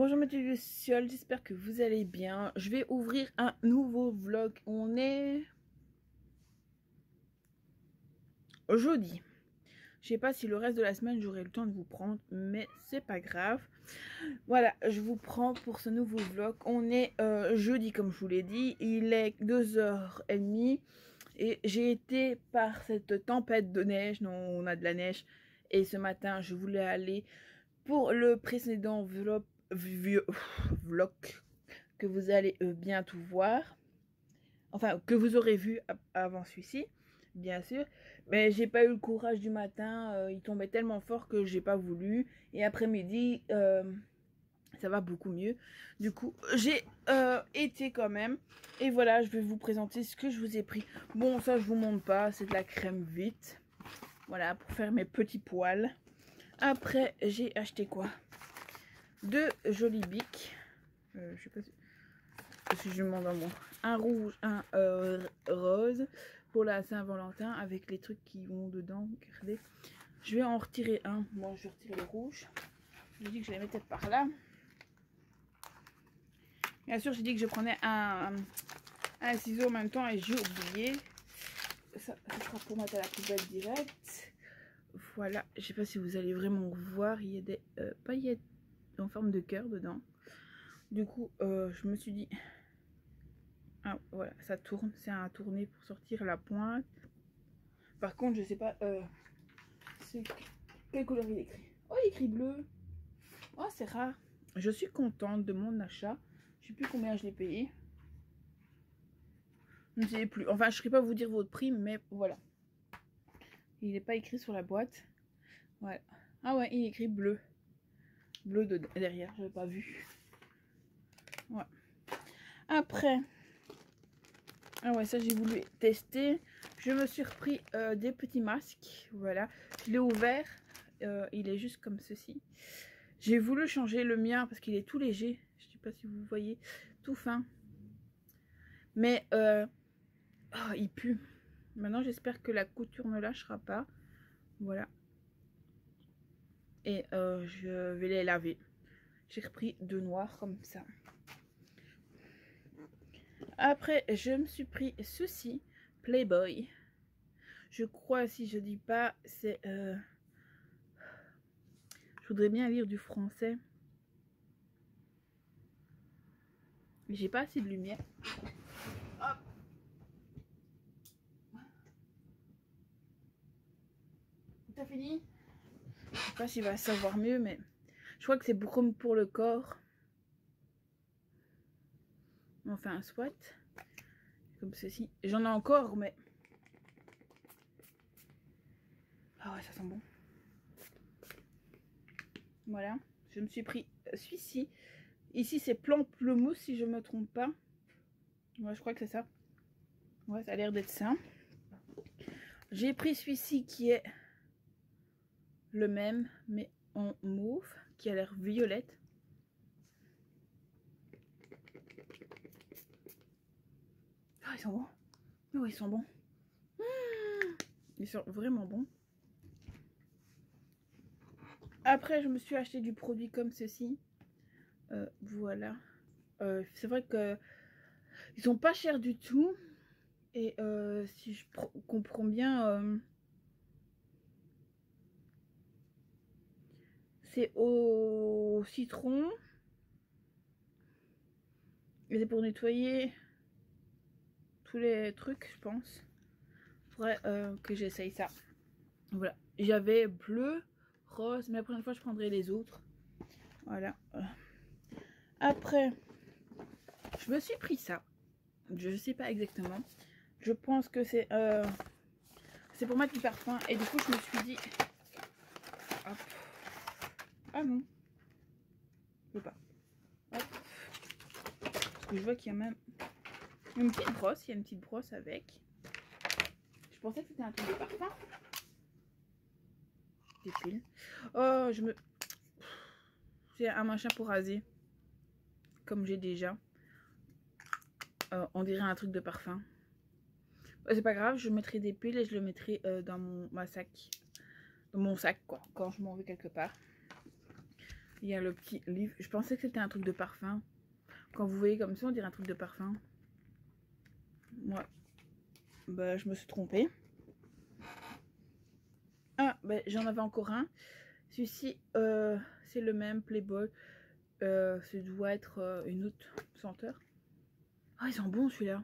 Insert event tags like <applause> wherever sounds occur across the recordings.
Bonjour mes petits lucioles, j'espère que vous allez bien. Je vais ouvrir un nouveau vlog. On est jeudi. Je sais pas si le reste de la semaine j'aurai le temps de vous prendre, mais c'est pas grave. Voilà, je vous prends pour ce nouveau vlog. On est euh, jeudi comme je vous l'ai dit. Il est 2h30 et j'ai été par cette tempête de neige. Non, on a de la neige. Et ce matin, je voulais aller pour le précédent vlog vieux vlog que vous allez euh, bientôt voir. Enfin, que vous aurez vu avant celui-ci, bien sûr. Mais j'ai pas eu le courage du matin. Euh, il tombait tellement fort que j'ai pas voulu. Et après-midi, euh, ça va beaucoup mieux. Du coup, j'ai été quand même. Et voilà, je vais vous présenter ce que je vous ai pris. Bon, ça, je vous montre pas. C'est de la crème vite. Voilà, pour faire mes petits poils. Après, j'ai acheté quoi? Deux jolis bics. Euh, je sais pas si, je m'en mon. Un rouge, un euh, rose pour la Saint-Valentin avec les trucs qui vont dedans. Regardez. Je vais en retirer un. Moi, je vais retirer le rouge. J'ai dit que je les mettais par là. Bien sûr, j'ai dit que je prenais un, un ciseau en même temps et j'ai oublié. Ça, ça sera pour mettre à la poubelle directe. Voilà, je sais pas si vous allez vraiment voir, il y a des euh, paillettes en forme de cœur dedans. Du coup, euh, je me suis dit... Ah, voilà, ça tourne. C'est un tourner pour sortir la pointe. Par contre, je sais pas... Euh, quelle couleur il écrit Oh, il écrit bleu. Oh, c'est rare. Je suis contente de mon achat. Je sais plus combien je l'ai payé. Je ne sais plus. Enfin, je ne saurais pas vous dire votre prix, mais voilà. Il n'est pas écrit sur la boîte. Voilà. Ah ouais, il écrit bleu bleu de derrière, j'avais pas vu. Après, ah ça j'ai voulu tester. Je me suis repris euh, des petits masques. Voilà, je l'ai ouvert. Euh, il est juste comme ceci. J'ai voulu changer le mien parce qu'il est tout léger. Je sais pas si vous voyez, tout fin. Mais euh, oh, il pue. Maintenant, j'espère que la couture ne lâchera pas. Voilà et euh, je vais les laver. J'ai repris deux noirs comme ça. Après, je me suis pris ceci, Playboy. Je crois, si je dis pas, c'est... Euh, je voudrais bien lire du français. Mais j'ai pas assez de lumière. Hop. T'as fini? Pas s'il va savoir mieux, mais je crois que c'est pour le corps. On fait un swat. Comme ceci. J'en ai encore, mais... Ah ouais, ça sent bon. Voilà. Je me suis pris celui-ci. Ici, c'est Pamplemousse, si je me trompe pas. Ouais, je crois que c'est ça. Ouais, ça a l'air d'être ça. J'ai pris celui-ci qui est le même, mais en mauve, qui a l'air violette. Ah, ils sont bons. Oh, ils sont bons. Ils sont vraiment bons. Après, je me suis acheté du produit comme ceci. Euh, voilà. Euh, c'est vrai que ils sont pas chers du tout. Et euh, si je comprends bien, C'est au citron. Et c'est pour nettoyer tous les trucs, je pense. Faudrait euh, que j'essaye ça. Voilà. J'avais bleu, rose, mais la prochaine fois, je prendrai les autres. Voilà. Après, je me suis pris ça. Je sais pas exactement. Je pense que c'est euh, c'est pour mettre du parfum. Et du coup, je me suis dit... Ah non. Je veux pas. Parce que je vois qu'il y a même une petite brosse. Il y a une petite brosse avec. Je pensais que c'était un truc de parfum. Des piles. Oh, je me... C'est un machin pour raser. Comme j'ai déjà. Euh, on dirait un truc de parfum. C'est pas grave, je mettrai des piles et je le mettrai euh, dans mon ma sac. Dans mon sac, quoi. Quand je m'en vais quelque part. Il y a le petit livre. Je pensais que c'était un truc de parfum. Quand vous voyez comme ça, on dirait un truc de parfum. Ouais. Bah, je me suis trompée. Ah, bah, j'en avais encore un. Celui-ci, euh, c'est le même Playboy. Euh, ce doit être euh, une autre senteur. Ah, ils sont bons celui-là.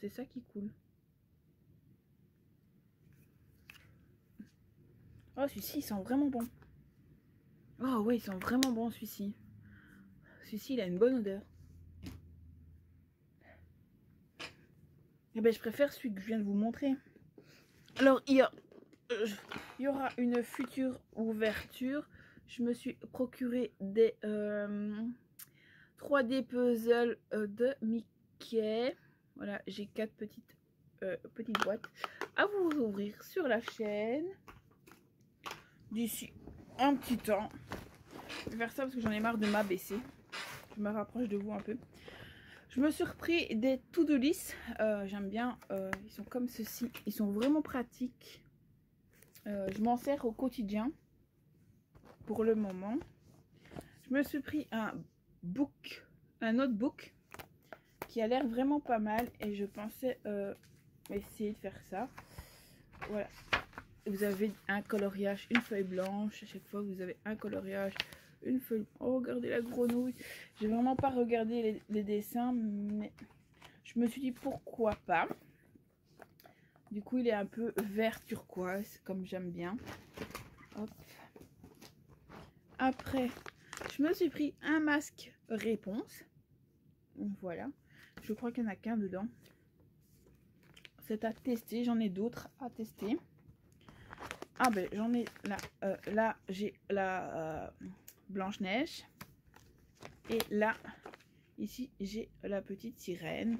C'est ça qui coule. Oh, celui-ci, il sent vraiment bon. Oh, ouais, il sent vraiment bon celui-ci. Celui-ci, il a une bonne odeur. Eh ben, je préfère celui que je viens de vous montrer. Alors, il y, euh, aura une future ouverture. Je me suis procuré des 3D puzzles euh, de Mickey. Voilà, j'ai quatre petites, euh, petites boîtes à vous ouvrir sur la chaîne. D'ici un petit temps. Je vais faire ça parce que j'en ai marre de m'abaisser. Je me rapproche de vous un peu. Je me suis repris des to-do list. Euh, j'aime bien. ils sont comme ceci. Ils sont vraiment pratiques. je m'en sers au quotidien pour le moment. Je me suis pris un book, un notebook qui a l'air vraiment pas mal et je pensais euh, essayer de faire ça. Voilà. Vous avez un coloriage, une feuille blanche. À chaque fois, vous avez un coloriage, une feuille. Oh, regardez la grenouille. J'ai vraiment pas regardé les, dessins, mais je me suis dit pourquoi pas. Du coup, il est un peu vert turquoise, comme j'aime bien. Après, je me suis pris un masque réponse. Voilà. Je crois qu'il n'y en a qu'un dedans. C'est à tester. J'en ai d'autres à tester. Ah ben, j'en ai là. Euh, là, j'ai la euh, Blanche-Neige. Et là, ici, j'ai la petite sirène.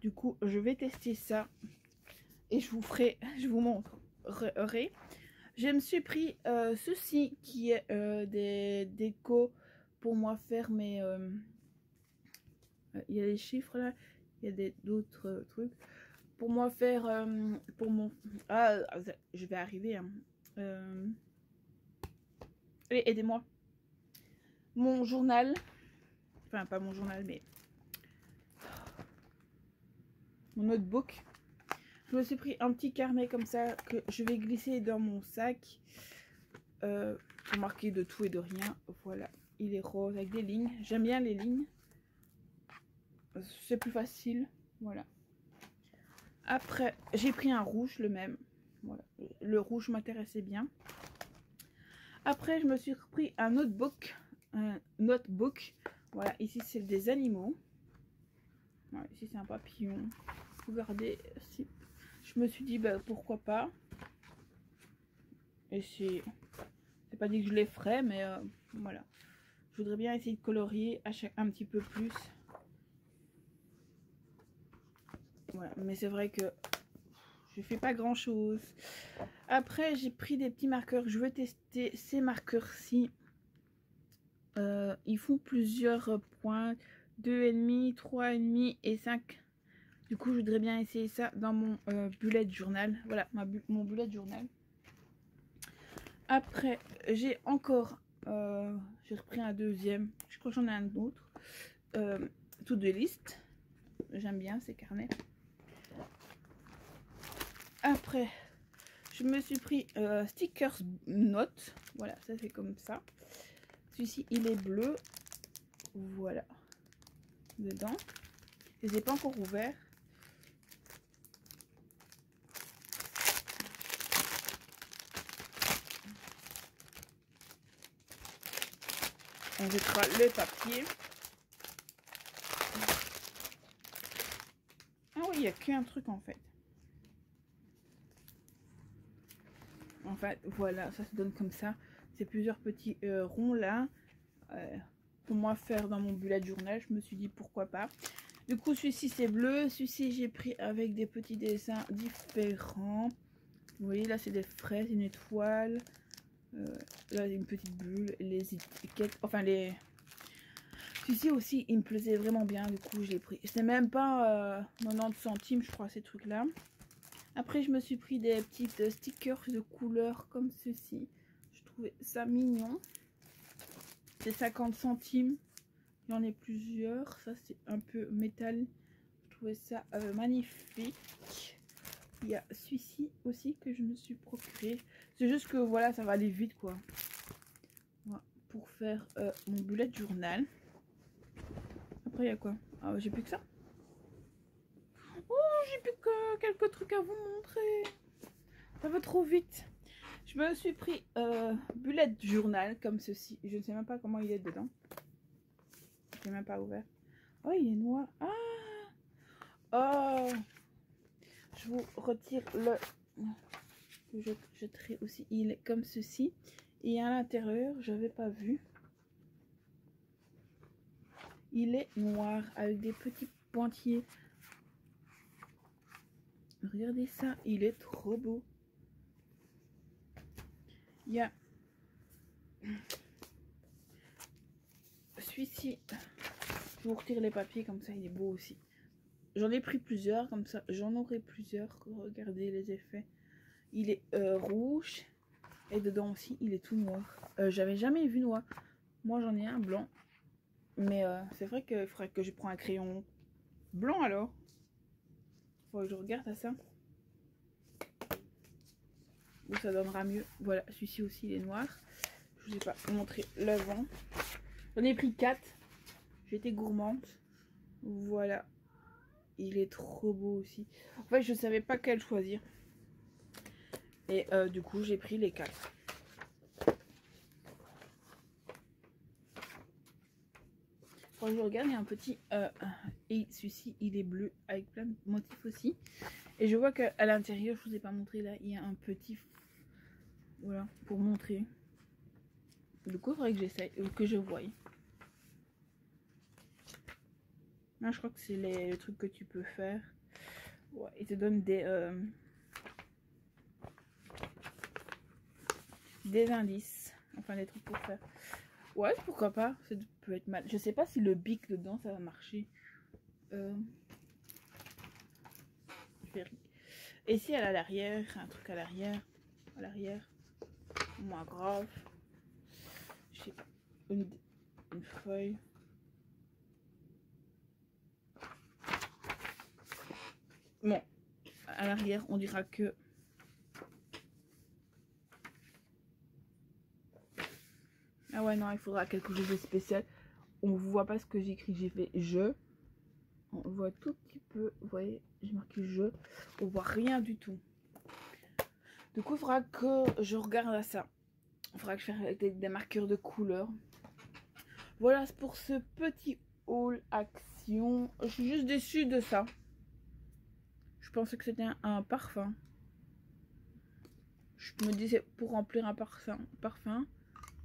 Du coup, je vais tester ça. Et je vous ferai, <laughs> je vous montrerai je me suis pris euh, ceci qui est des décos pour moi faire mes... Il y a les chiffres là, il y a d'autres trucs. Pour moi faire... pour mon... Ah, je vais arriver. Hein. Aidez-moi. Mon journal. Enfin, pas mon journal, mais... Mon notebook je me suis pris un petit carnet comme ça que je vais glisser dans mon sac. Euh, pour marquer de tout et de rien. Voilà, il est rose avec des lignes. J'aime bien les lignes. C'est plus facile. Voilà. Après, j'ai pris un rouge, le même. Voilà. Le rouge m'intéressait bien. Après, je me suis pris un notebook. Un notebook. Voilà, ici c'est des animaux. ici c'est un papillon. Regardez, si je me suis dit bah, pourquoi pas. Et c'est pas dit que je les ferai, mais euh, voilà. Je voudrais bien essayer de colorier un petit peu plus. Mais c'est vrai que je fais pas grand chose. Après, j'ai pris des petits marqueurs. Je veux tester ces marqueurs-ci. Euh, ils font plusieurs points. 2,5, 3,5 et 5 du coup, je voudrais bien essayer ça dans mon euh, bullet journal. Voilà, mon bullet journal. Après, j'ai encore... Euh, j'ai repris un deuxième. Je crois que j'en ai un autre. Euh, tout de liste. J'aime bien ces carnets. Après, je me suis pris euh, stickers notes. Voilà, ça fait comme ça. Celui-ci, il est bleu. Voilà. Dedans. Je les ai pas encore ouverts. On jettera le papier. Ah oui, il n'y a qu'un truc en fait. Voilà, ça se donne comme ça. C'est plusieurs petits euh, ronds là. Euh, pour moi faire dans mon bullet journal, je me suis dit pourquoi pas. Du coup, celui-ci c'est bleu. Celui-ci j'ai pris avec des petits dessins différents. Vous voyez, là c'est des fraises, une étoile. Euh, là, une petite bulle. Les étiquettes. Enfin, les. Celui-ci aussi, il me plaisait vraiment bien. Du coup, je l'ai pris. C'est même pas 90 euh, centimes, je crois, ces trucs-là. Après, je me suis pris des petites stickers de couleur comme ceci. Je trouvais ça mignon. c'est 50 centimes. Il y en a plusieurs. Ça, c'est un peu métal. Je trouvais ça euh, magnifique. Il y a celui-ci aussi que je me suis procuré. C'est juste que voilà, ça va aller vite quoi. pour faire euh, mon bullet journal. Après, il y a quoi? Ah, j'ai plus que ça? J'ai plus que quelques trucs à vous montrer. Ça va trop vite. Je me suis pris euh, bullet journal comme ceci. Je ne sais même pas comment il est dedans. Je même pas ouvert. Oh, il est noir. Ah Oh Je vous retire le... Je jetterai aussi. Il est comme ceci. Et à l'intérieur, je n'avais pas vu. Il est noir avec des petits pointillés. Regardez ça, il est trop beau. Il y a celui-ci. Je vous retire les papiers comme ça, il est beau aussi. J'en ai pris plusieurs comme ça. J'en aurai plusieurs. Regardez les effets. Il est euh, rouge. Et dedans aussi, il est tout noir. Euh, j'avais jamais vu noir. Moi, j'en ai un blanc. Mais euh, c'est vrai qu'il faudrait que je prenne un crayon blanc alors. Je regarde à ça. Ça donnera mieux. Voilà, celui-ci aussi, il est noir. Je vous ai pas montré l'avant. J'en ai pris 4. J'étais gourmande. Voilà. Il est trop beau aussi. En fait, je savais pas quel choisir. Et euh, du coup, j'ai pris les 4. Quand je regarde, il y a un petit... Euh, et celui-ci, il est bleu avec plein de motifs aussi. Et je vois qu'à l'intérieur, je vous ai pas montré là, il y a un petit... Voilà, pour montrer. Du coup, il faudrait que j'essaye, ou que je voie. Là, je crois que c'est les, trucs que tu peux faire. Ouais, il te donne des... Euh, des indices. Enfin, des trucs pour faire. Ouais, pourquoi pas. Ça peut être mal. Je sais pas si le bic dedans, ça va marcher. Euh... Et si elle a l'arrière, un truc à l'arrière. À l'arrière. Moins grave. Je sais pas. Une, une feuille. Bon. À l'arrière, on dira que Ah ouais, non, il faudra quelque chose de spécial. On voit pas ce que j'écris. J'ai fait je. On voit tout petit peu. Vous voyez, j'ai marqué je. On voit rien du tout. Du coup, il faudra que je regarde à ça. Il faudra que je fasse des, marqueurs de couleur. Voilà pour ce petit haul action. Je suis juste déçue de ça. Je pensais que c'était un, parfum. Je me disais pour remplir un parfum. parfum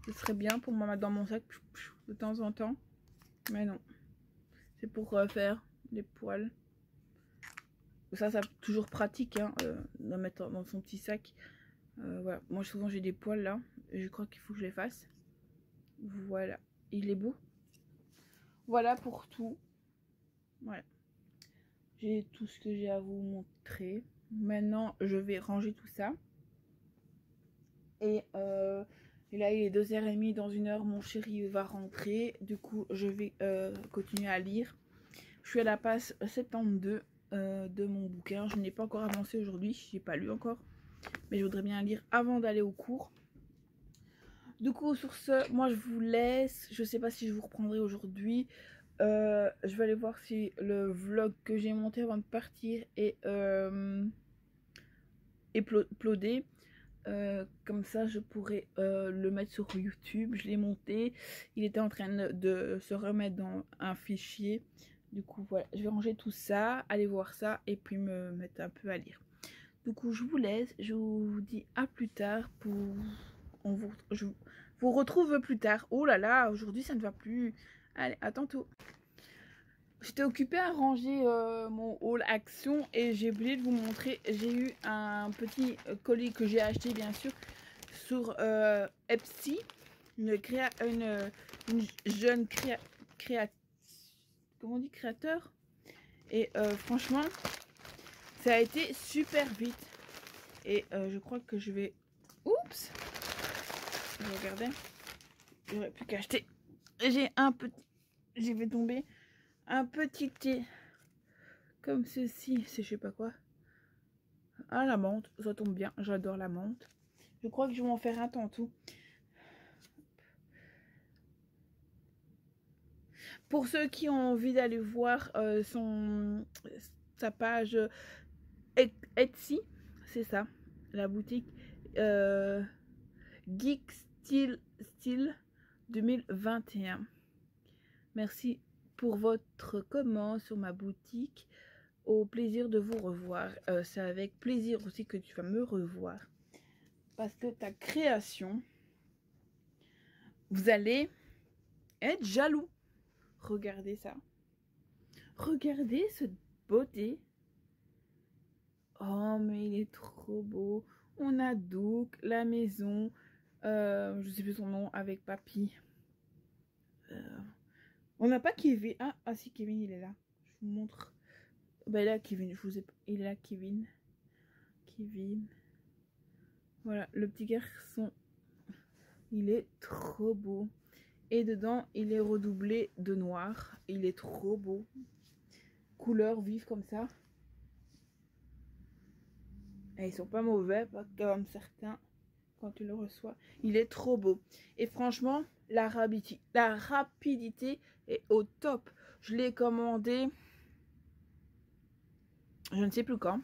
ce serait bien pour moi mettre dans mon sac de temps en temps. Mais non. C'est pour euh, faire des poils. Ça, c'est toujours pratique hein, euh, de mettre dans son petit sac. Euh, voilà. Moi, souvent, j'ai des poils là. Je crois qu'il faut que je les fasse. Voilà. Il est beau. Voilà pour tout. Voilà. J'ai tout ce que j'ai à vous montrer. Maintenant, je vais ranger tout ça. Et euh, et là, il est 2h30. Dans une heure, mon chéri va rentrer. Du coup, je vais euh, continuer à lire. Je suis à la passe 72 euh, de mon bouquin. Je n'ai pas encore avancé aujourd'hui. Je n'ai pas lu encore. Mais je voudrais bien lire avant d'aller au cours. Du coup, sur ce, moi, je vous laisse. Je ne sais pas si je vous reprendrai aujourd'hui. Euh, je vais aller voir si le vlog que j'ai monté avant de partir est, est uploadé. Euh, comme ça je pourrais euh, le mettre sur YouTube. Je l'ai monté. Il était en train de se remettre dans un fichier. Du coup voilà. Je vais ranger tout ça aller voir ça et puis me mettre un peu à lire. Du coup je vous laisse. Je vous dis à plus tard pour on vous je vous retrouve plus tard. Oh là là aujourd'hui ça ne va plus. Allez à tantôt J'étais occupée à ranger euh, mon haul action et j'ai oublié de vous montrer. J'ai eu un petit colis que j'ai acheté bien sûr sur euh, Etsy. Une, jeune créa créa comment on dit créateur. Et euh, franchement, ça a été super vite. Et je crois que je vais... Oups Regardez. J'aurais plus qu'acheter j'ai un petit... J'ai fait tomber un petit thé comme ceci. C'est je sais pas quoi. Ah, la menthe. Ça tombe bien. J'adore la menthe. Je crois que je vais en faire un tantôt. Pour ceux qui ont envie d'aller voir euh, son, sa page Etsy, c'est ça, la boutique euh, Geek Style, Style 2021. Merci pour votre commande sur ma boutique. Au plaisir de vous revoir. Euh, c'est avec plaisir aussi que tu vas me revoir. Parce que ta création, vous allez être jaloux. Regardez ça. Regardez cette beauté. Oh, mais il est trop beau. On a donc la maison. Euh, je sais plus son nom avec papy. Euh, on n'a pas Kevin. Ah, ah si, Kevin, il est là. Je vous montre. Ben là, Kevin, je vous ai... Il est là, Kevin. Kevin. Voilà, le petit garçon. Il est trop beau. Et dedans, il est redoublé de noir. Il est trop beau. Couleur vive comme ça. Et ils sont pas mauvais, pas comme certains quand tu le reçois. Il est trop beau. Et franchement, la, rapidité, est au top. Je l'ai commandé, je ne sais plus quand.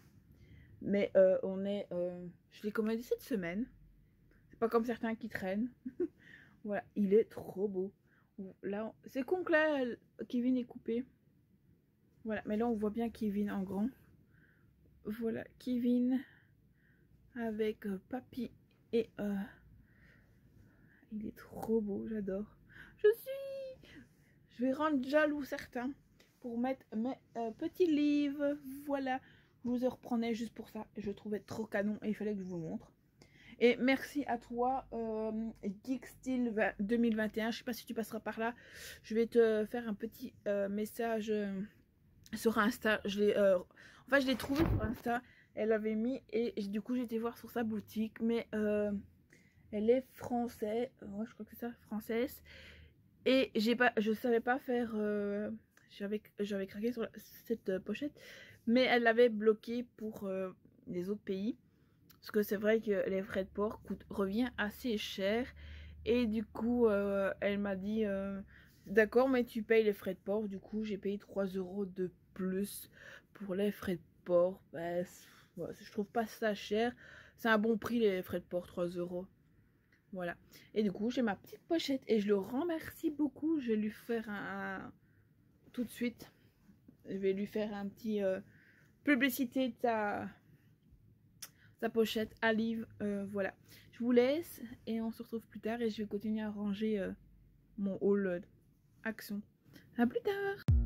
Mais euh, on est, euh, je l'ai commandé cette semaine. C'est pas comme certains qui traînent. <laughs> voilà, il est trop beau. Là, c'est con que là, Kevin est coupé. Voilà, mais là on voit bien Kevin en grand. Voilà, Kevin avec euh, Papy et il est trop beau, j'adore. Je suis... Je vais rendre jaloux certains pour mettre mes euh, petits livres. Voilà, je vous ai reprenais juste pour ça. Je trouvais trop canon et il fallait que je vous montre. Et merci à toi, euh, Geek Style 2021. Je sais pas si tu passeras par là. Je vais te faire un petit message sur Insta. Enfin, je l'ai trouvé sur Insta elle avait mis et, du coup été voir sur sa boutique mais euh, elle est française moi je crois que c'est ça française. Et j'ai pas je savais pas faire euh, j'avais craqué sur cette euh, pochette. Mais elle l'avait bloqué pour les autres pays. Parce que c'est vrai que les frais de port coûtent revient assez cher. Et du coup elle m'a dit d'accord mais tu payes les frais de port. Du coup j'ai payé 3 euros de plus pour les frais de port. Bah, je trouve pas ça cher. C'est un bon prix les frais de port, 3 euros. Voilà. Et du coup, j'ai ma petite pochette et je le remercie beaucoup. Je vais lui faire un... Tout de suite. Je vais lui faire un petit... Euh, publicité de sa... sa pochette à livre. Euh, voilà. Je vous laisse et on se retrouve plus tard et je vais continuer à ranger euh, mon haul action. À plus tard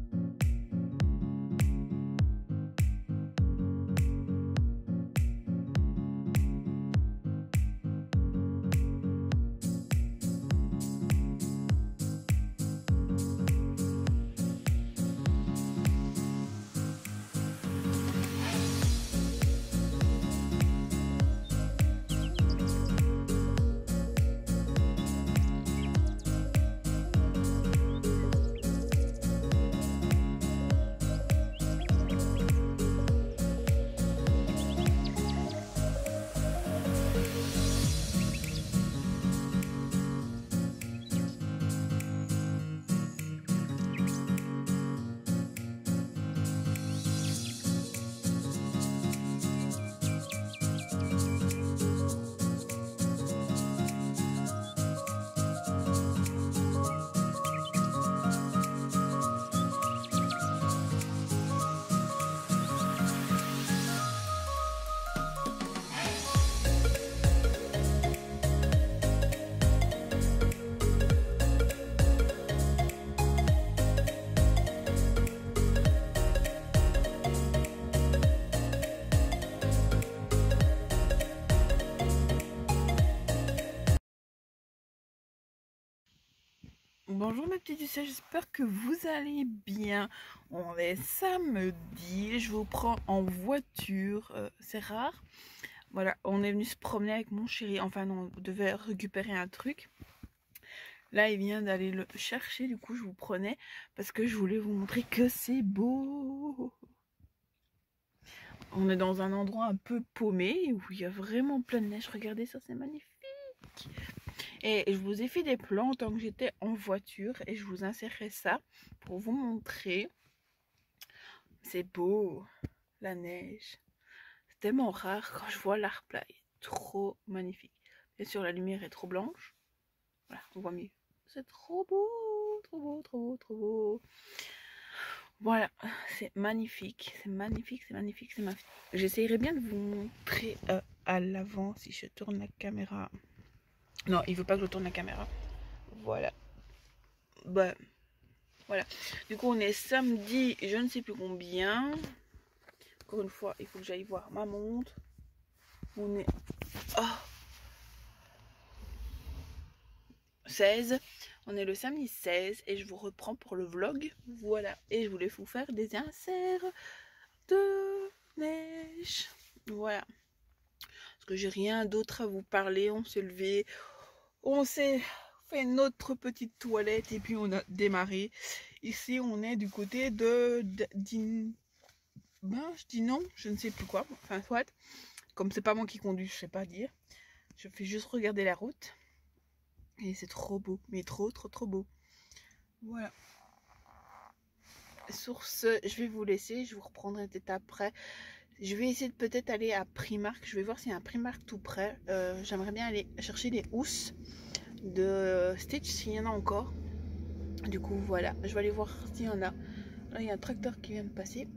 Bonjour mes petits ducés, j'espère que vous allez bien. On est samedi, je vous prends en voiture, euh, c'est rare. Voilà, on est venu se promener avec mon chéri, enfin on devait récupérer un truc. Là, il vient d'aller le chercher, du coup, je vous prenais parce que je voulais vous montrer que c'est beau. On est dans un endroit un peu paumé où il y a vraiment plein de neige. Regardez ça, c'est magnifique. Et je vous ai fait des plans tant que j'étais en voiture et je vous insérerai ça pour vous montrer. C'est beau, la neige. C'est tellement rare quand je vois. Il est trop magnifique. Bien sûr, la lumière est trop blanche. Voilà, on voit mieux. C'est trop beau, trop beau, trop beau, trop beau. Voilà, c'est magnifique, c'est magnifique, c'est magnifique, c'est magnifique. J'essayerai bien de vous montrer euh, à l'avant si je tourne la caméra. Non, il veut pas que je tourne la caméra. Voilà. Bah, voilà. Du coup, on est samedi, je ne sais plus combien. Encore une fois, il faut que j'aille voir ma montre. On est... Oh 16. On est le samedi 16 et je vous reprends pour le vlog. Voilà. Et je voulais vous faire des inserts de neige. Voilà. Parce que j'ai rien d'autre à vous parler. On s'est levé. On s'est fait notre petite toilette et puis on a démarré. Ici, on est du côté de... ben, je dis non, je ne sais plus quoi. Enfin, soit. Comme c'est pas moi qui conduis, je sais pas dire. Je fais juste regarder la route. Et c'est trop beau, mais trop, trop, trop beau. Voilà. Sur ce, je vais vous laisser. Je vous reprendrai peut-être après. Je vais essayer de peut-être aller à Primark. Je vais voir s'il y a un Primark tout près. Euh, j'aimerais bien aller chercher des housses de Stitch s'il y en a encore. Du coup, voilà. Je vais aller voir s'il y en a. Là, il y a un tracteur qui vient de passer.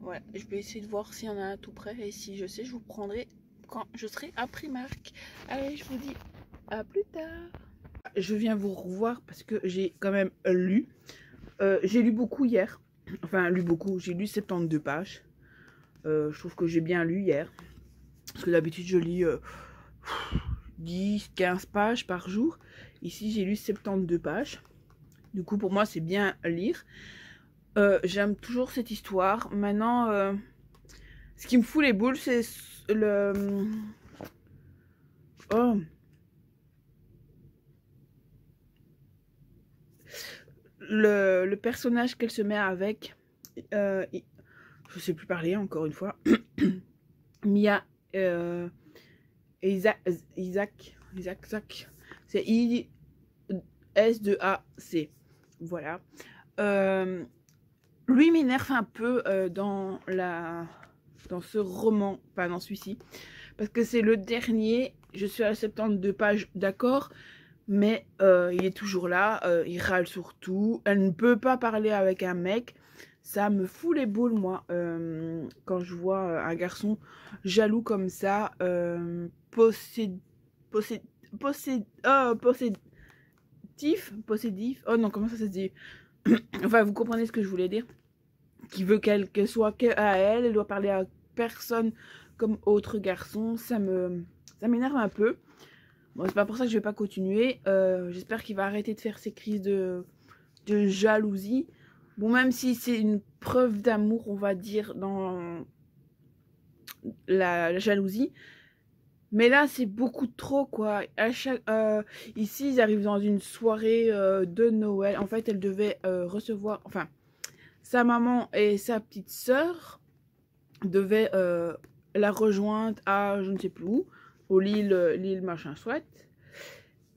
Voilà. Je vais essayer de voir s'il y en a un tout près. Et si je sais, je vous prendrai quand je serai à Primark. Allez, je vous dis à plus tard. Je viens vous revoir parce que j'ai quand même lu. Euh, j'ai lu beaucoup hier. Enfin, lu beaucoup. J'ai lu 72 pages. Euh, je trouve que j'ai bien lu hier. Parce que d'habitude, je lis 10, euh, 15 pages par jour. Ici, j'ai lu 72 pages. Du coup, pour moi, c'est bien lire. J'aime toujours cette histoire. Maintenant, ce qui me fout les boules, c'est le... Oh le, personnage qu'elle se met avec, euh, je sais plus parler encore une fois, <coughs> Mia euh, Isaac, Isaac, Isaac, c'est I S 2 A C, voilà. Euh, lui m'énerve un peu euh, dans la dans ce roman, pas dans celui-ci, parce que c'est le dernier. Je suis à 72 pages, d'accord, mais euh, il est toujours là, il râle sur tout, elle ne peut pas parler avec un mec, ça me fout les boules moi, euh, quand je vois un garçon jaloux comme ça, posséd... posséd... Oh, possédif, oh non, comment ça se dit? <coughs> Enfin, vous comprenez ce que je voulais dire? Qui veut qu'elle soit qu'à elle, elle doit parler à personne comme autre garçon, ça me ça m'énerve un peu. Bon, c'est pas pour ça que je vais pas continuer. Euh, j'espère qu'il va arrêter de faire ses crises de, de jalousie. Bon, même si c'est une preuve d'amour, on va dire, dans la, jalousie. Mais là, c'est beaucoup trop, quoi. Euh, ici, ils arrivent dans une soirée euh, de Noël. En fait, elle devait recevoir... Enfin, sa maman et sa petite sœur devaient la rejoindre à je ne sais plus où au Lille, l'île machin soit.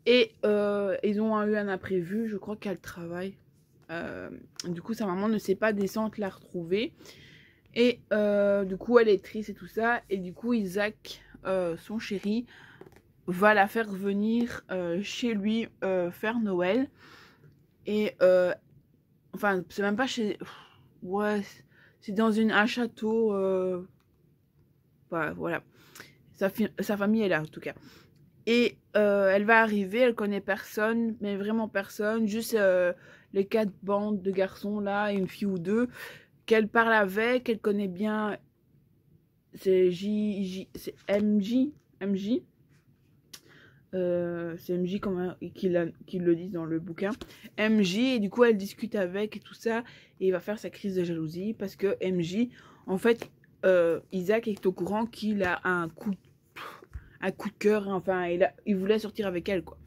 Et euh, ils ont eu un imprévu, je crois qu'elle travaille. Euh, du coup, sa maman ne sait pas descendre la retrouver. Et euh, du coup, elle est triste et tout ça. Et du coup, Isaac, son chéri, va la faire venir chez lui faire Noël. Et enfin, c'est même pas chez. Ouais, c'est dans une, un château. voilà sa, famille est là en tout cas. Et euh, elle va arriver, elle connaît personne, mais vraiment personne, juste euh, les quatre bandes de garçons là, une fille ou deux, qu'elle parle avec, qu'elle connaît bien. C'est MJ, MJ. Euh, c'est MJ comme qu'ils le disent dans le bouquin. MJ, et du coup elle discute avec et tout ça, et il va faire sa crise de jalousie parce que MJ, en fait, Isaac est au courant qu'il a un coup un coup de cœur, enfin, il, voulait sortir avec elle, quoi.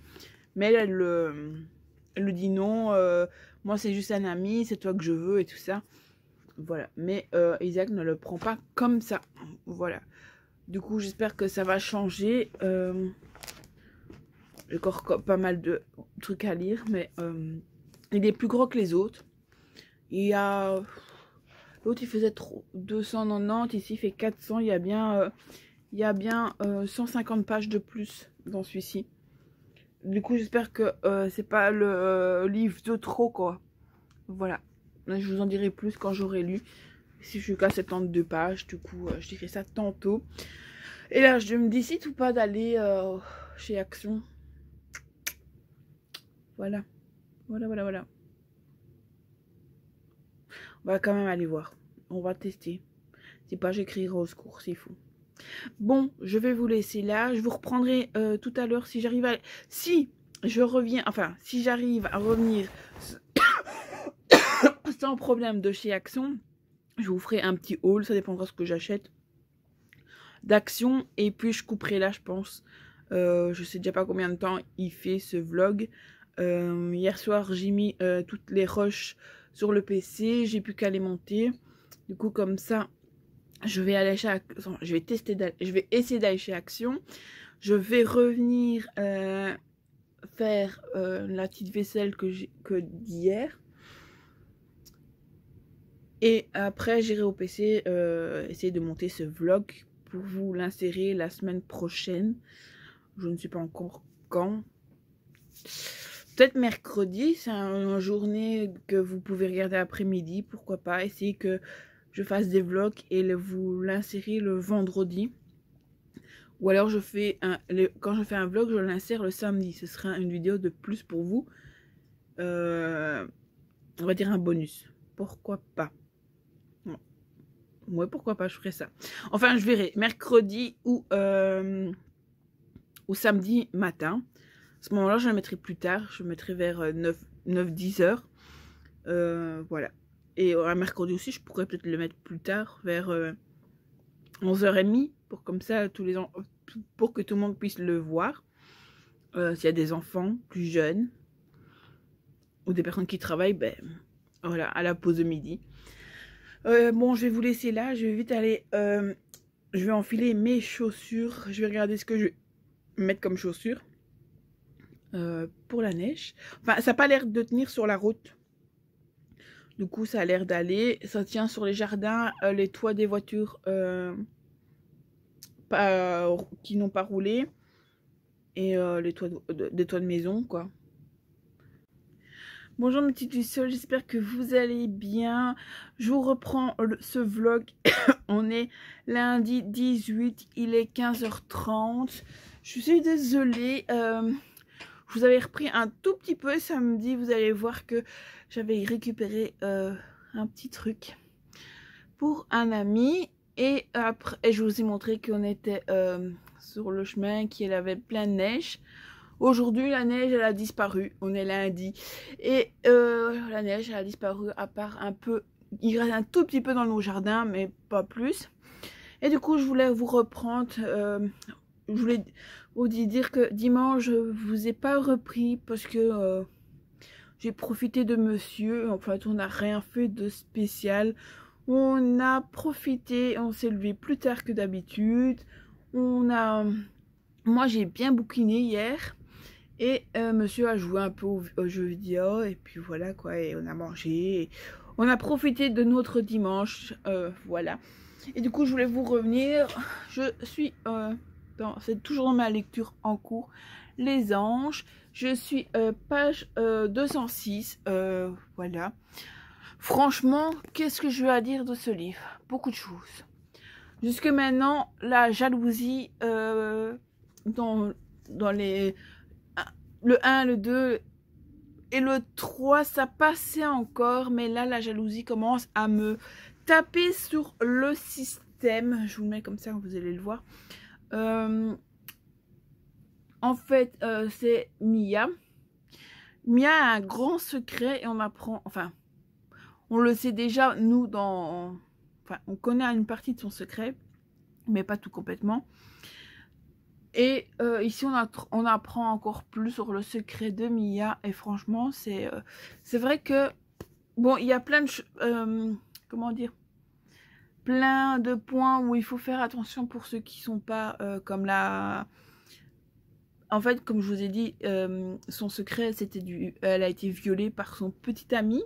Mais elle, elle, elle lui dit non, euh, moi c'est juste un ami, c'est toi que je veux et tout ça. Voilà. Mais euh, Isaac ne le prend pas comme ça. Voilà. Du coup, j'espère que ça va changer. Euh, J'ai encore pas mal de trucs à lire, mais euh, il est plus gros que les autres. Il y a... L'autre, il faisait 290, ici, il fait 400. Il y a bien, il y a bien 150 pages de plus dans celui-ci. Du coup, j'espère que euh, c'est pas le euh, livre de trop, quoi. Voilà. Je vous en dirai plus quand j'aurai lu. Si je suis qu'à 72 pages, du coup, euh, je dirai ça tantôt. Et là, je me décide ou pas d'aller chez Action. Voilà. Voilà, voilà, voilà. On va quand même aller voir. On va tester. Si pas, j'écrirai au secours, c'est fou. Bon, je vais vous laisser là. Je vous reprendrai euh, tout à l'heure si j'arrive à... Si je reviens... Enfin, si j'arrive à revenir <coughs> sans problème de chez Action, je vous ferai un petit haul. Ça dépendra de ce que j'achète d'action. Et puis, je couperai là, je pense. Euh, je sais déjà pas combien de temps il fait ce vlog. Euh, hier soir, j'ai mis toutes les roches sur le PC. J'ai plus qu'à les monter. Du coup, comme ça, je vais aller chez je vais tester, je vais essayer d'aller chez Action. Je vais revenir euh, faire euh, la petite vaisselle que que d'hier. Et après, j'irai au PC euh, essayer de monter ce vlog pour vous l'insérer la semaine prochaine. Je ne sais pas encore quand. Peut-être mercredi, c'est une journée que vous pouvez regarder après-midi, pourquoi pas. Essayer que je fasse des vlogs et vous l'insérer le vendredi. Ou alors je fais un, quand je fais un vlog, je l'insère le samedi. Ce sera une vidéo de plus pour vous. Euh, on va dire un bonus. Pourquoi pas? Ouais, pourquoi pas, je ferai ça. Enfin, je verrai mercredi ou, euh, samedi matin. À ce moment-là, je la mettrai plus tard. Je mettrai vers 9-10 euh, heures. voilà. Et un mercredi aussi, je pourrais peut-être le mettre plus tard, vers 11h30, euh, pour comme ça, tous les pour que tout le monde puisse le voir. Euh, s'il y a des enfants plus jeunes ou des personnes qui travaillent, ben voilà, à la pause de midi. Euh, bon, je vais vous laisser là. Je vais vite aller. je vais enfiler mes chaussures. Je vais regarder ce que je vais mettre comme chaussures pour la neige. Enfin, ça n'a pas l'air de tenir sur la route. Du coup, ça a l'air d'aller. Ça tient sur les jardins, euh, les toits des voitures euh, pas, qui n'ont pas roulé. Et euh, les toits de, toits de maison, quoi. Bonjour mes petites lucioles, j'espère que vous allez bien. Je vous reprends ce vlog. <coughs> On est lundi 18, il est 15h30. Je suis désolée. Je vous avais repris un tout petit peu samedi. Vous allez voir que j'avais récupéré euh, un petit truc pour un ami. Et après, et je vous ai montré qu'on était euh, sur le chemin, qu'il avait plein de neige. Aujourd'hui, la neige, elle a disparu. On est lundi. Et euh, la neige, elle a disparu à part un peu. Il reste un tout petit peu dans nos jardins, mais pas plus. Et du coup, je voulais vous reprendre. je voulais vous dire que dimanche, je vous ai pas repris parce que j'ai profité de monsieur. En fait, on n'a rien fait de spécial. On a profité, on s'est levé plus tard que d'habitude. On a... Moi, j'ai bien bouquiné hier. Et euh, monsieur a joué un peu au, jeu vidéo. Et puis voilà quoi. Et on a mangé. On a profité de notre dimanche. Euh, voilà. Et du coup, je voulais vous revenir. Je suis... Euh, c'est toujours dans ma lecture en cours. Les anges. Je suis euh, page 206. Euh, euh, voilà. Franchement, qu'est-ce que je veux à dire de ce livre? Beaucoup de choses. Jusque maintenant, la jalousie dans, dans les... Le 1, le 2 et le 3, ça passait encore. Mais là, la jalousie commence à me taper sur le système. Je vous le mets comme ça, vous allez le voir. En fait, euh, c'est Mia. Mia a un grand secret et on apprend, enfin, on le sait déjà, nous, dans, enfin, on connaît une partie de son secret, mais pas tout complètement. Et euh, ici, on, apprend encore plus sur le secret de Mia. Et franchement, c'est c'est vrai que... Bon, il y a plein de... comment dire Plein de points où il faut faire attention pour ceux qui sont pas comme la en fait, comme je vous ai dit, euh, son secret, c'était du... Elle a été violée par son petit ami.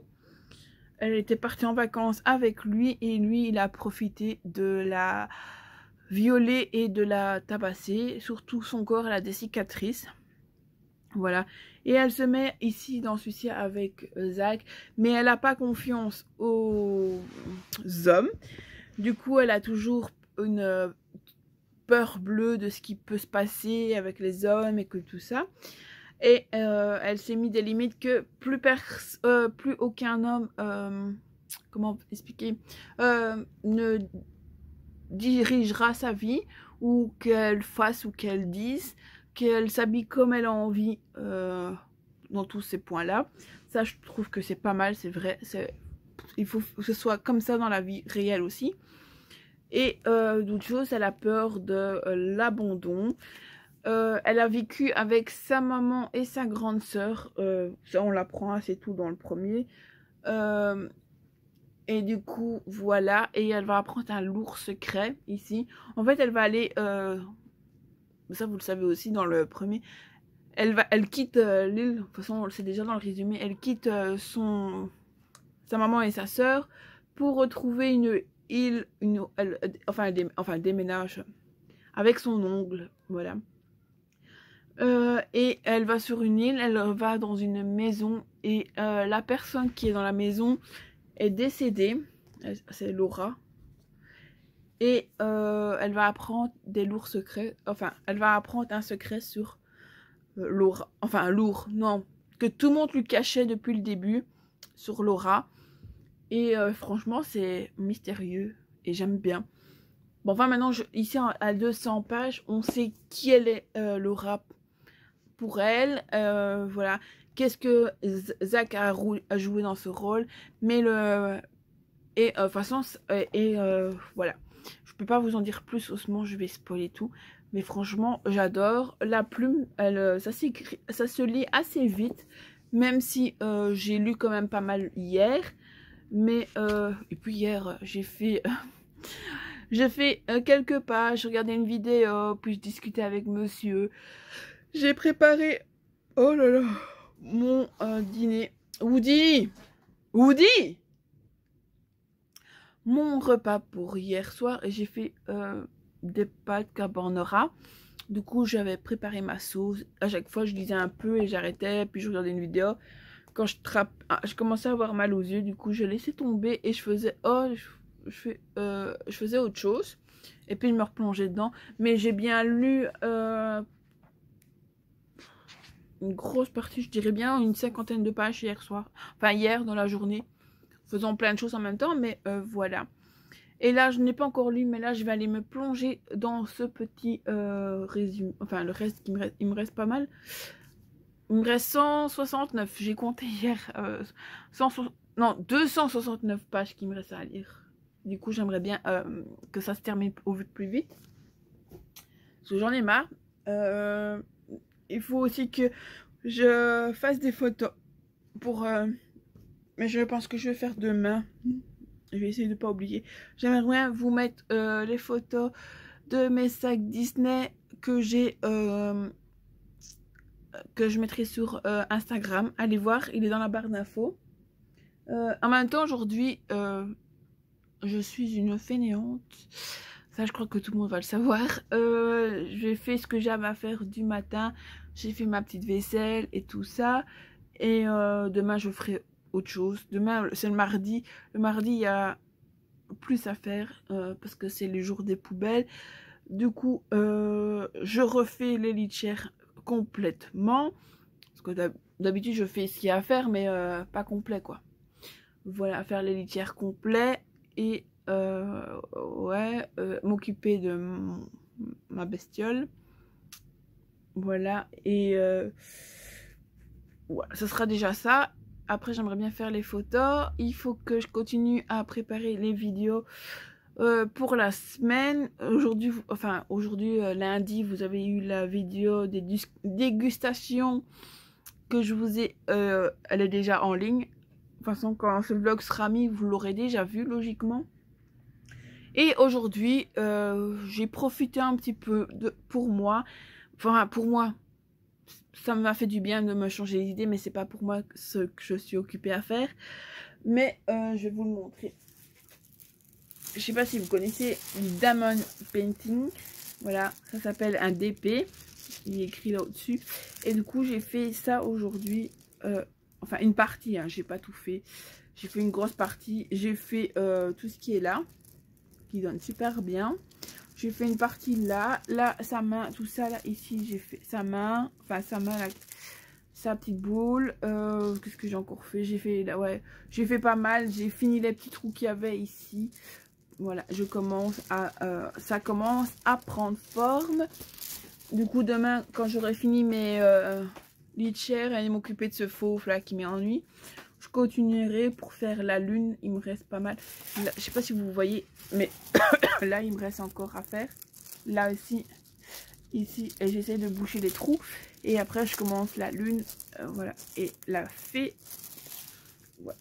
Elle était partie en vacances avec lui et lui, il a profité de la violer et de la tabasser. Surtout son corps, elle a des cicatrices. Voilà. Et elle se met ici dans celui-ci avec euh, Zach. Mais elle n'a pas confiance aux hommes. Du coup, elle a toujours une peur bleue de ce qui peut se passer avec les hommes et que tout ça. Et euh, elle s'est mis des limites que plus, euh, aucun homme, euh, comment expliquer, ne dirigera sa vie ou qu'elle fasse ou qu'elle dise, qu'elle s'habille comme elle a envie dans tous ces points-là. Ça, je trouve que c'est pas mal, c'est vrai. Il faut que ce soit comme ça dans la vie réelle aussi. Et euh, d'autres choses, elle a peur de euh, l'abandon. Euh, elle a vécu avec sa maman et sa grande sœur. ça, on l'apprend assez tout dans le premier. et du coup, voilà. Et elle va apprendre un lourd secret ici. En fait, elle va aller... ça, vous le savez aussi dans le premier. Elle, va, elle quitte l'île. De toute façon, c'est déjà dans le résumé. Elle quitte son, sa maman et sa sœur pour retrouver une il, elle, enfin, enfin, déménage avec son ongle, voilà. Euh, et elle va sur une île, elle va dans une maison et euh, la personne qui est dans la maison est décédée, c'est Laura. Et euh, elle va apprendre des lourds secrets, enfin, elle va apprendre un secret sur Laura, enfin, lourd, non, que tout le monde lui cachait depuis le début sur Laura. Et euh, franchement, c'est mystérieux et j'aime bien. Bon, enfin, maintenant, ici, à 200 pages, on sait qui elle est, euh, Laura, pour elle. Euh, voilà. Qu'est-ce que Zach a, joué dans ce rôle. Mais le... Et, de toute façon, et, voilà. Je peux pas vous en dire plus, osement, je vais spoiler tout. Mais franchement, j'adore. La plume, ça, ça se lit assez vite. Même si j'ai lu quand même pas mal hier. Mais, euh, et puis hier, j'ai fait... <laughs> j'ai fait euh, quelques pas, j'ai regardé une vidéo, puis je discutais avec monsieur. J'ai préparé, oh là là, mon euh, dîner. Woody Woody Mon repas pour hier soir, et j'ai fait des pâtes carbonara. Du coup, j'avais préparé ma sauce. À chaque fois, je lisais un peu et j'arrêtais, puis je regardais une vidéo quand ah, je commençais à avoir mal aux yeux, du coup je laissais tomber et je faisais, oh, je, euh, faisais autre chose. Et puis je me replongeais dedans. Mais j'ai bien lu euh, une grosse partie, je dirais bien une cinquantaine de pages hier soir. Enfin hier dans la journée, faisant plein de choses en même temps, mais euh, voilà. Et là, je n'ai pas encore lu, mais là, je vais aller me plonger dans ce petit résumé. Enfin, le reste, reste, il me reste pas mal. Il me reste 169, j'ai compté hier. Euh, non, 269 pages qui me restent à lire. Du coup, j'aimerais bien euh, que ça se termine au plus vite. Parce que j'en ai marre. Euh, il faut aussi que je fasse des photos. Pour, mais je pense que je vais faire demain. Je vais essayer de ne pas oublier. J'aimerais bien vous mettre les photos de mes sacs Disney que j'ai que je mettrai sur euh, Instagram. Allez voir, il est dans la barre d'infos. Euh, en même temps, aujourd'hui, euh, je suis une fainéante. Ça, je crois que tout le monde va le savoir. j'ai fait ce que j'avais à faire du matin. J'ai fait ma petite vaisselle et tout ça. Et demain, je ferai autre chose. Demain, c'est le mardi. Le mardi, il y a plus à faire parce que c'est le jour des poubelles. Du coup, je refais les litières complètement. Parce que d'habitude, je fais ce qu'il y a à faire, mais euh, pas complet, quoi. Voilà, faire les litières complets et euh, ouais, euh, m'occuper de ma bestiole. Voilà, et voilà, ce sera déjà ça. Après, j'aimerais bien faire les photos. Il faut que je continue à préparer les vidéos Euh, pour la semaine, aujourd'hui, enfin aujourd'hui euh, lundi, vous avez eu la vidéo des dégustations que je vous ai, euh, elle est déjà en ligne. De toute façon, quand ce vlog sera mis, vous l'aurez déjà vu logiquement. Et aujourd'hui, j'ai profité un petit peu de, pour moi, enfin pour moi, ça m'a fait du bien de me changer les idées, mais c'est pas pour moi ce que je suis occupée à faire. Mais je vais vous le montrer je sais pas si vous connaissez du Diamond Painting. Voilà, ça s'appelle un DP. Il est écrit là au-dessus. Et du coup, j'ai fait ça aujourd'hui. Euh, enfin, une partie, hein, j'ai pas tout fait. J'ai fait une grosse partie. J'ai fait euh, tout ce qui est là. Qui donne super bien. J'ai fait une partie là. Là, sa main, tout ça là, ici, j'ai fait sa main. Enfin, sa main sa petite boule. Euh, qu'est-ce que j'ai encore fait? J'ai fait là, ouais, j'ai fait pas mal. J'ai fini les petits trous qu'il y avait ici voilà, je commence à, euh, ça commence à prendre forme. Du coup, demain, quand j'aurai fini mes euh, chairs et m'occuper de ce fauve là qui m'ennuie, je continuerai pour faire la lune. Il me reste pas mal. Là, je sais pas si vous voyez, mais <coughs> là, il me reste encore à faire. Là aussi, ici, et j'essaie de boucher les trous. Et après, je commence la lune. Euh, voilà, et la fée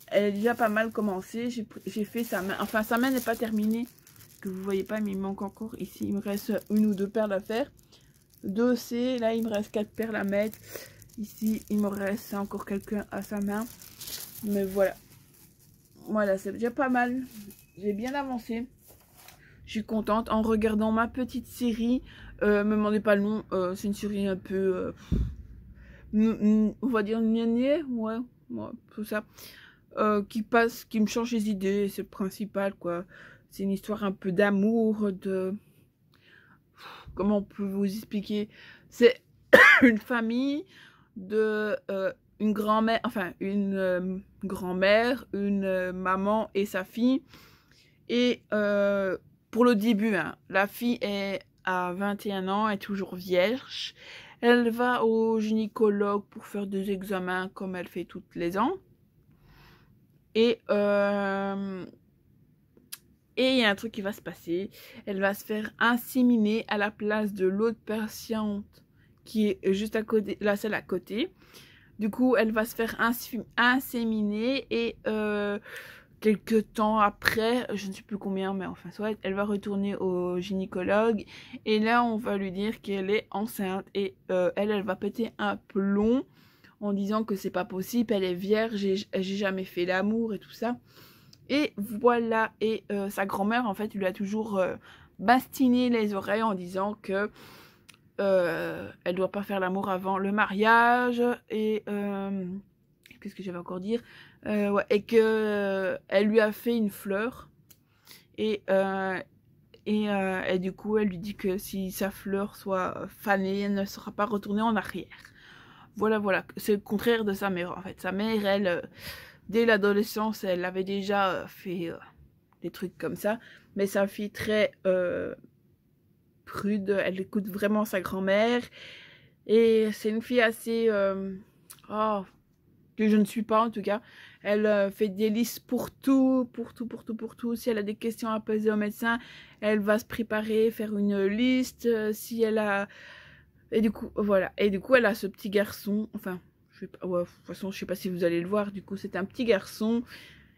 elle est déjà pas mal commencé. J'ai fait sa main. Enfin, sa main n'est pas terminée. Que vous voyez pas, mais il manque encore ici. Il me reste une ou deux perles à faire. Deux C. Là, il me reste quatre perles à mettre. Ici, il me reste encore quelqu'un à sa main. Mais voilà. Voilà, c'est déjà pas mal. J'ai bien avancé. Je suis contente. En regardant ma petite série. Euh, me demandez pas le nom. Euh, c'est une série un peu... Euh, on va dire ouais, ouais, tout ça. Euh, qui passe, qui me change les idées, c'est le principal quoi. C'est une histoire un peu d'amour, de... Comment on peut vous expliquer? C'est <coughs> une famille de euh, une grand-mère, enfin une euh, grand-mère, une maman et sa fille. Et pour le début, hein, la fille est à 21 ans, est toujours vierge. Elle va au gynécologue pour faire des examens comme elle fait toutes les ans. Et euh, et il y a un truc qui va se passer. Elle va se faire inséminer à la place de l'autre patiente qui est juste à côté, la celle à côté. Du coup, elle va se faire inséminer et euh, quelques temps après, je ne sais plus combien, mais enfin soit, elle va retourner au gynécologue et là, on va lui dire qu'elle est enceinte et euh, elle, elle va péter un plomb en disant que c'est pas possible, elle est vierge, j'ai jamais fait l'amour et tout ça. Et voilà, et euh, sa grand-mère en fait lui a toujours euh, bastiné les oreilles en disant que euh, elle doit pas faire l'amour avant le mariage et qu'est-ce que j'avais encore dire ouais, et que elle lui a fait une fleur et, et, du coup elle lui dit que si sa fleur soit fanée elle ne sera pas retournée en arrière voilà, voilà. C'est le contraire de sa mère, en fait. Sa mère, elle, euh, dès l'adolescence, elle avait déjà euh, fait euh, des trucs comme ça. Mais sa fille, très prude, elle écoute vraiment sa grand-mère. Et c'est une fille assez... oh, que je ne suis pas, en tout cas. Elle fait des listes pour tout, pour tout, pour tout, pour tout. Si elle a des questions à poser au médecin, elle va se préparer, faire une liste. Si elle a et du coup, voilà. Et du coup, elle a ce petit garçon. Enfin, je sais pas, de toute façon, je sais pas si vous allez le voir. Du coup, c'est un petit garçon.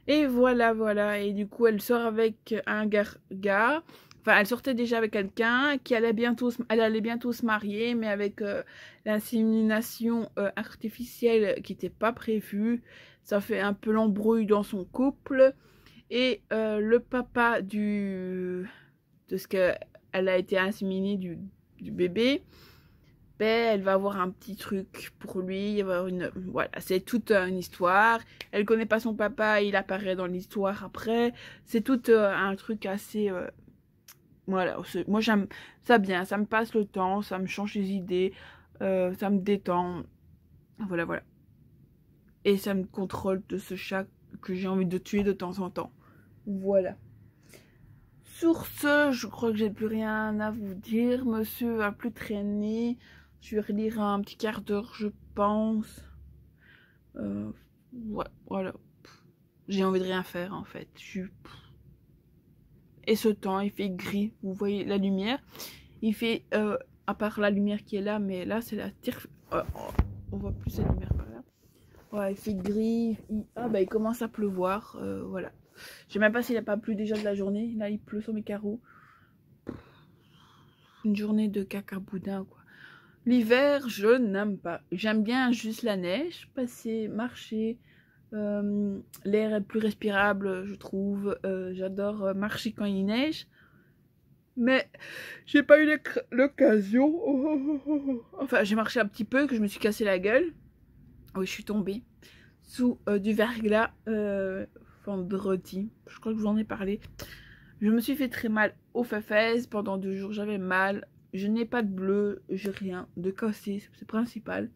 Et voilà, voilà. Et du coup, elle sort avec un gars. Enfin, elle sortait déjà avec quelqu'un qui allait bientôt, elle allait bientôt se marier, mais avec euh, l'insémination euh, artificielle qui n'était pas prévue, ça fait un peu l'embrouille dans son couple. Et euh, le papa du de ce qu'elle a été inséminée du, du bébé, elle va avoir un petit truc pour lui, avoir une voilà, c'est toute euh, une histoire. Elle connaît pas son papa, il apparaît dans l'histoire après. C'est tout euh, un truc assez euh, voilà, moi j'aime ça bien, ça me passe le temps, ça me change les idées, ça me détend. Voilà, voilà. Et ça me contrôle de ce chat que j'ai envie de tuer de temps en temps. Voilà. Sur ce, je crois que j'ai plus rien à vous dire. Monsieur a plus traîné. Je vais relire un petit quart d'heure, je pense. Euh, voilà. J'ai envie de rien faire, en fait. Et ce temps, il fait gris. Vous voyez la lumière. Il fait, euh, à part la lumière qui est là, mais là, c'est la tire... Oh, oh, on voit plus la lumière par là. Ouais, il fait gris. Ah, bah, il commence à pleuvoir. Euh, voilà. Je sais même pas s'il n'a pas plu déjà de la journée. Là, il pleut sur mes carreaux. Une journée de caca boudin, quoi. L'hiver, je n'aime pas. J'aime bien juste la neige, passer, marcher. Euh, l'air est plus respirable, je trouve. Euh, j'adore euh, marcher quand il neige. Mais j'ai pas eu l'occasion. Enfin, j'ai marché un petit peu, que je me suis cassé la gueule. Oui, je suis tombée sous du verglas vendredi. Je crois que je vous en ai parlé. Je me suis fait très mal aux fesses pendant deux jours. J'avais mal. Je n'ai pas de bleu, j'ai rien de cassé, c'est principal.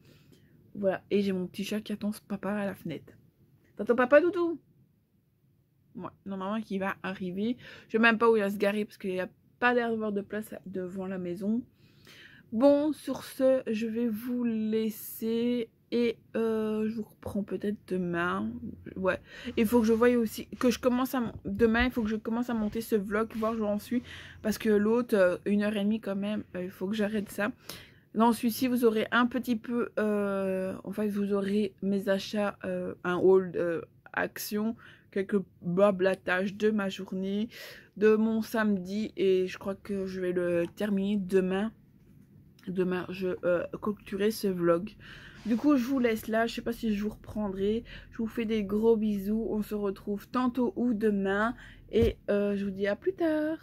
Voilà, et j'ai mon petit chat qui attend papa à la fenêtre. T'attends papa doudou? Ouais, normalement qui va arriver. Je sais même pas où il va se garer parce qu'il n'y a pas l'air d'avoir de place devant la maison. Bon, sur ce, je vais vous laisser et euh, je vous reprends peut-être demain. Ouais. Il faut que je voie aussi. Que je commence à. Demain, il faut que je commence à monter ce vlog, voir où j'en suis. Parce que l'autre, euh, une heure et demie quand même, euh, il faut que j'arrête ça. Dans celui-ci, vous aurez un petit peu. en fait, vous aurez mes achats, un haul action, quelques bablatages de ma journée, de mon samedi. Et je crois que je vais le terminer demain. Demain, je clôturerai ce vlog. Du coup, je vous laisse là. Je sais pas si je vous reprendrai. Je vous fais des gros bisous. On se retrouve tantôt ou demain. Et euh, je vous dis à plus tard.